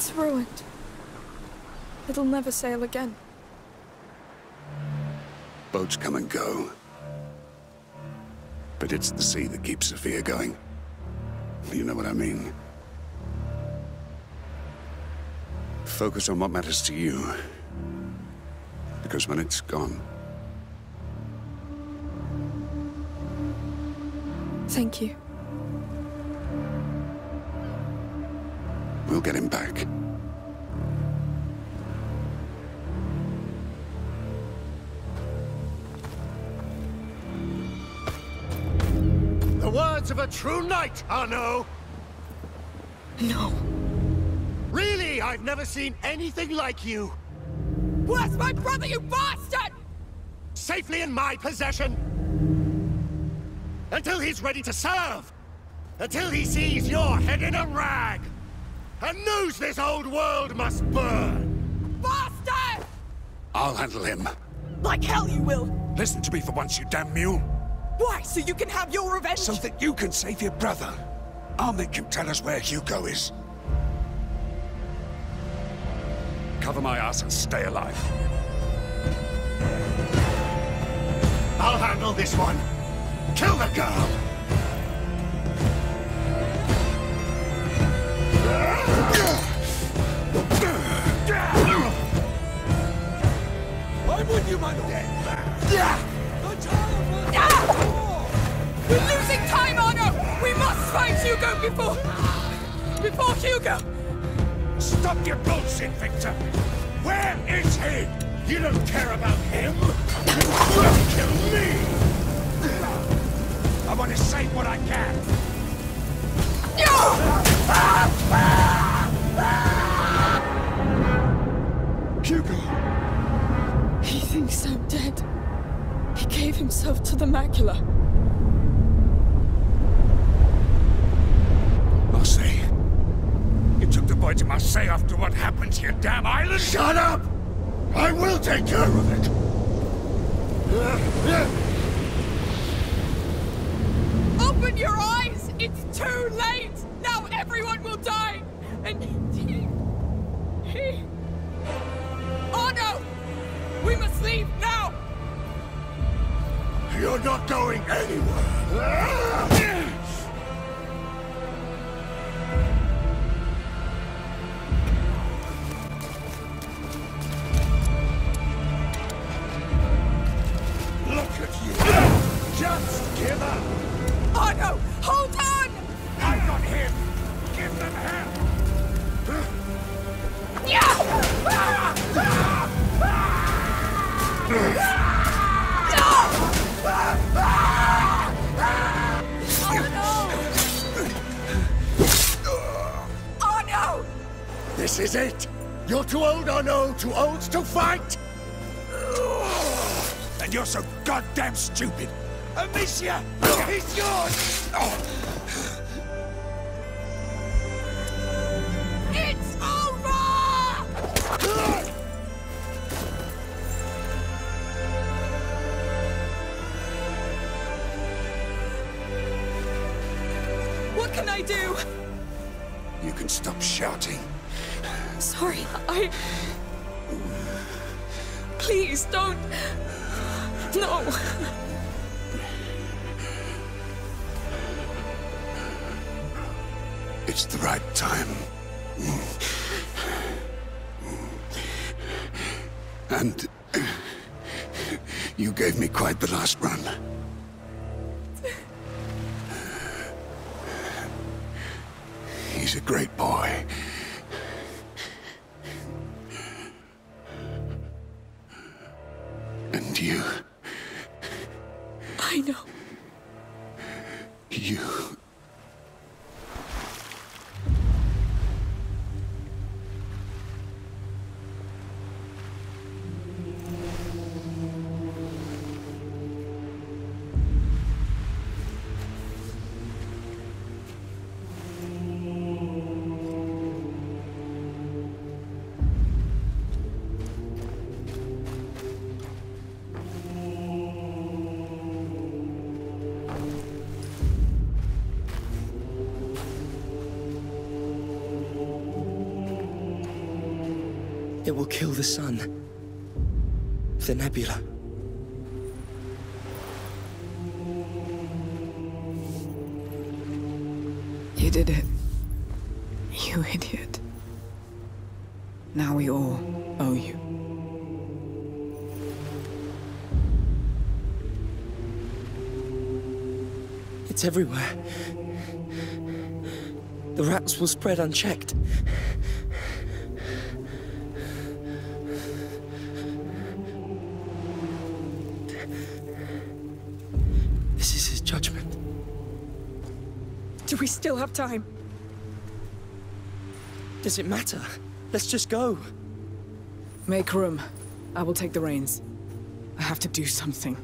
It's ruined. It'll never sail again. Boats come and go. But it's the sea that keeps Sophia going. You know what I mean? Focus on what matters to you. Because when it's gone, Thank you. We'll get him back. The words of a true knight, Arnaud! No. Really, I've never seen anything like you. Where's my brother, you bastard? Safely in my possession. Until he's ready to serve. Until he sees your head in a rag. And knows this old world must burn. Bastard! I'll handle him. Like hell you will. Listen to me for once, you damn mule. Why, so you can have your revenge? So that you can save your brother. I'll make him tell us where Hugo is. Cover my ass and stay alive. I'll handle this one. Kill the girl! Find Hugo before... Before Hugo! Stop your bullshit, Victor! Where is he? You don't care about him? You will kill me! I want to save what I can. Hugo! He thinks I'm dead. He gave himself to the macula. Marseille. You took the boy to Marseille after what happened to your damn island? Shut up! I will take care of it! Open your eyes! It's too late! Now everyone will die! And he... He... Oh no! We must leave now! You're not going anywhere! Is it! You're too old, Arnaud, too old to fight! And you're so goddamn stupid. Amicia! He's yours! It's over! What can I do? You can stop shouting. Sorry, I... Please, don't... No. It's the right time. And you gave me quite the last run. He's a great boy. And you, I know. you It will kill the sun. The nebula. You did it. You idiot. Now we all owe you. It's everywhere. The rats will spread unchecked. Judgment. Do we still have time? Does it matter? Let's just go. Make room. I will take the reins. I have to do something.